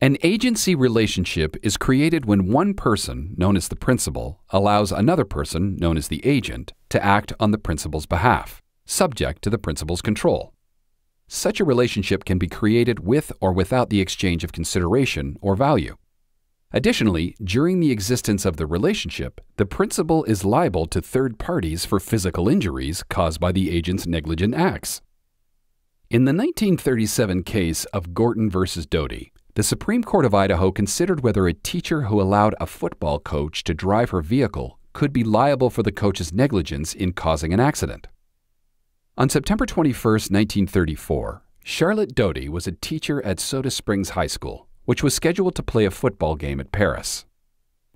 An agency relationship is created when one person, known as the principal, allows another person, known as the agent, to act on the principal's behalf, subject to the principal's control. Such a relationship can be created with or without the exchange of consideration or value. Additionally, during the existence of the relationship, the principal is liable to third parties for physical injuries caused by the agent's negligent acts. In the 1937 case of Gorton v. Doty, the Supreme Court of Idaho considered whether a teacher who allowed a football coach to drive her vehicle could be liable for the coach's negligence in causing an accident. On September 21, 1934, Charlotte Doty was a teacher at Soda Springs High School which was scheduled to play a football game at Paris.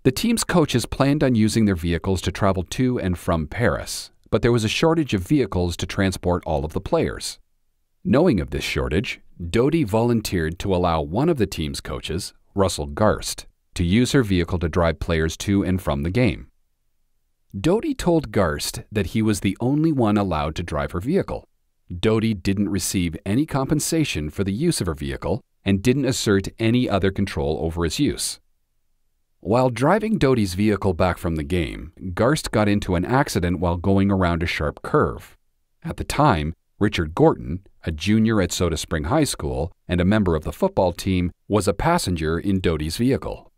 The team's coaches planned on using their vehicles to travel to and from Paris, but there was a shortage of vehicles to transport all of the players. Knowing of this shortage, Doty volunteered to allow one of the team's coaches, Russell Garst, to use her vehicle to drive players to and from the game. Doty told Garst that he was the only one allowed to drive her vehicle. Doty didn't receive any compensation for the use of her vehicle and didn't assert any other control over its use. While driving Doty's vehicle back from the game, Garst got into an accident while going around a sharp curve. At the time, Richard Gorton, a junior at Soda Spring High School and a member of the football team, was a passenger in Doty's vehicle.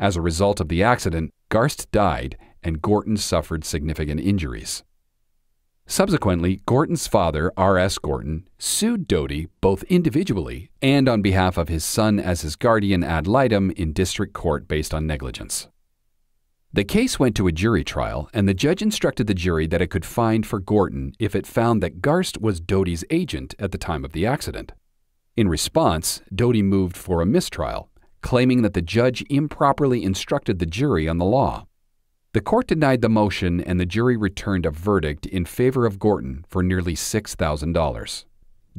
As a result of the accident, Garst died and Gorton suffered significant injuries. Subsequently, Gorton's father, R.S. Gorton, sued Doty both individually and on behalf of his son as his guardian ad litem in district court based on negligence. The case went to a jury trial, and the judge instructed the jury that it could find for Gorton if it found that Garst was Doty's agent at the time of the accident. In response, Doty moved for a mistrial, claiming that the judge improperly instructed the jury on the law. The court denied the motion and the jury returned a verdict in favor of Gorton for nearly $6,000.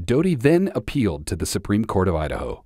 Doty then appealed to the Supreme Court of Idaho.